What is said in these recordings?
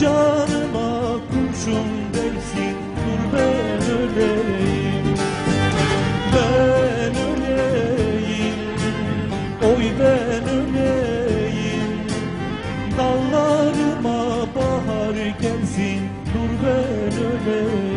Canıma kurşun değsin dur ben öleyim. Ben öleyim oy ben öleyim. Dallarıma bahar gelsin dur ben öleyim.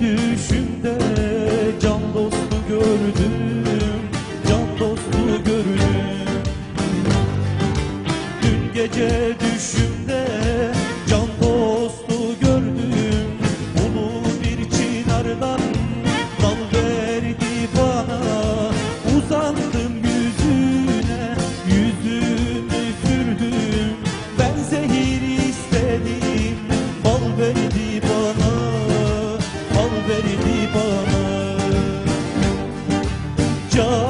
düşümde can dostu gördüm Can dostu gördüm. Dün gece düşümde can dostu gördüm Bunu bir çınardan bana. Can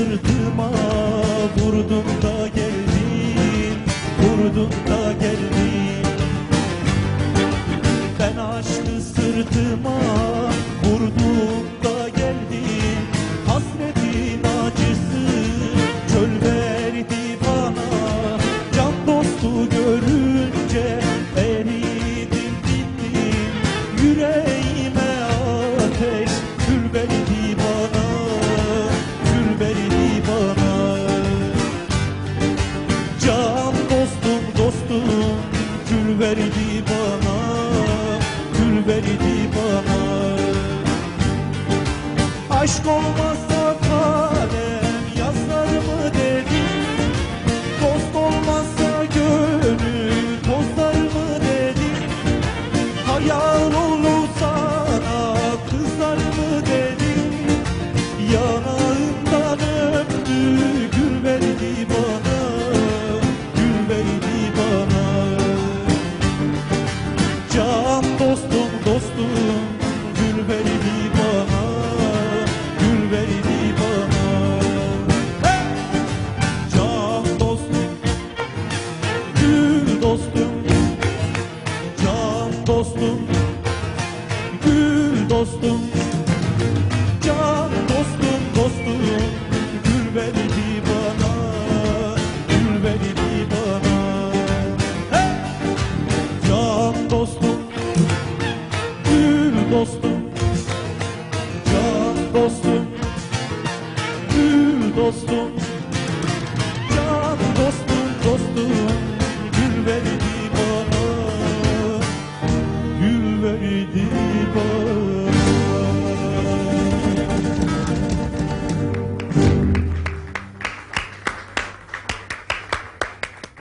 bir duman verdi bana Gül verdi bana. Aşk olmaz dostum gül dostum Can dostum dostum. Gül verdi bana Gül verdi bana. Hey! Can dostum Gül dostum. Can dostum Gül dostum. Can dostum dostum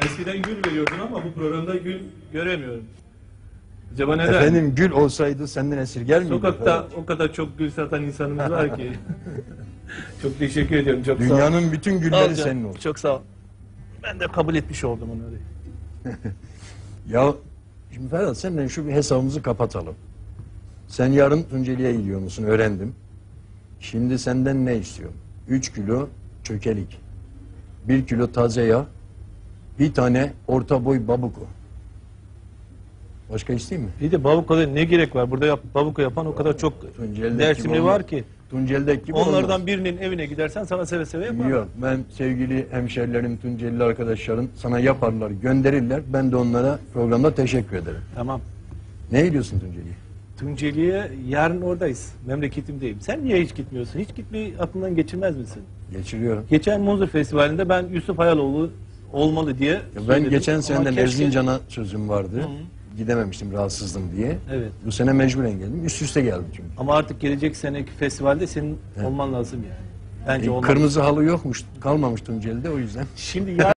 Eskiden gül veriyordun ama bu programda gül göremiyorum. Acaba neden? Efendim gül olsaydı senden esirger miydi? Sokakta o kadar çok gül satan insanımız var ki. çok teşekkür ediyorum. Çok sağ ol. Dünyanın bütün Sağ ol gülleri canım, senin olsun. Çok sağ ol. Ben de kabul etmiş oldum onları. Ya şimdi Ferhat senden şu bir hesabımızı kapatalım. Sen yarın Tunceli'ye gidiyor musun öğrendim. Şimdi senden ne istiyorum? 3 kilo çökelik. 1 kilo taze yağ. Bir tane orta boy babuko. Başka isteyeyim mi? Bir de babukoda ne gerek var? Burada yap, babuko yapan o kadar çok Tunceli'deki dersimli var ki. Tunceli'deki gibi Onlardan olmaz. birinin evine gidersen sana seve seve yapar. Yok ben sevgili hemşerilerim, Tunceli'li arkadaşlarım sana yaparlar, gönderirler. Ben de onlara programda teşekkür ederim. Tamam. Ne gidiyorsun Tunceli'ye? Tunceli'ye yarın oradayız. Memleketimdeyim. Sen niye hiç gitmiyorsun? Hiç gitmeyi aklından geçirmez misin? Geçiriyorum. Geçen Muzur Festivali'nde ben Yusuf Hayaloğlu olmalı diye Ya ben söyledim. geçen seneden keşke- Erzincan'a sözüm vardı. Gidememiştim rahatsızdım diye. Evet. Bu sene mecburen geldim. Üst üste geldim çünkü. Ama artık gelecek seneki festivalde senin olman lazım yani. Bence E, olmalı. kırmızı halı yokmuş, kalmamış Tunceli'de o yüzden. Şimdi yarın